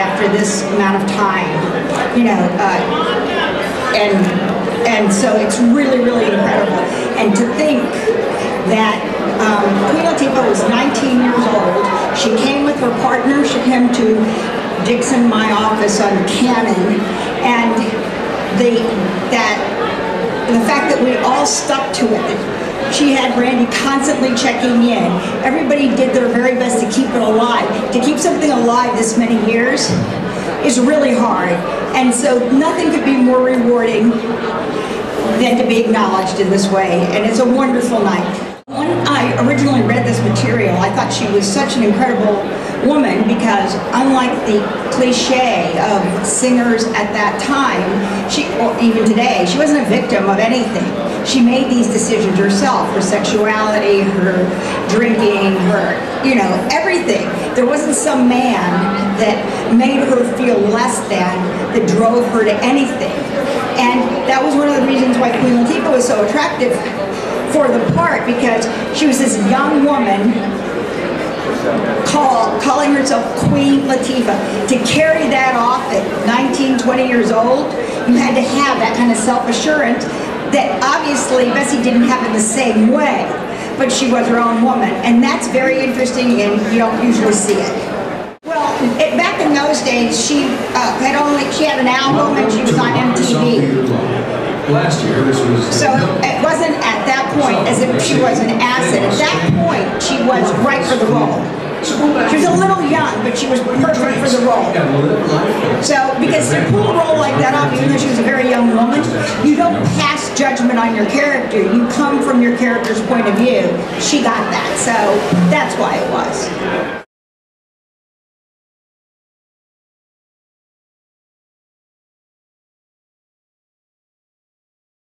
after this amount of time, you know, uh, and and so it's really, really incredible. And to think that um, Queen Latifah was 19 years old. She came with her partner. She came to Dixon, my office on Cannon, and the that the fact that we all stuck to it. She had Randy constantly checking in. Everybody did their very best to keep it alive. To keep something alive this many years is really hard. And so nothing could be more rewarding than to be acknowledged in this way. And it's a wonderful night. When I originally read this material, I thought she was such an incredible woman because unlike the cliche of singers at that time, she, or even today, she wasn't a victim of anything. She made these decisions herself, her sexuality, her drinking, her, you know, everything. There wasn't some man that made her feel less than, that drove her to anything. And that was one of the reasons why Queen Latifah was so attractive for the part because she was this young woman call, calling herself Queen Latifah. To carry that off at 19, 20 years old, you had to have that kind of self-assurance that obviously Bessie didn't have in the same way, but she was her own woman. And that's very interesting and you don't usually see it. Well, it, back in those days, she uh, had only, she had an album and she was on MTV. Last year, this was. So she was an asset. At that point, she was right for the role. She was a little young, but she was perfect for the role. So, because to pull a role like that off, even though she was a very young woman, you don't pass judgment on your character. You come from your character's point of view. She got that, so that's why it was.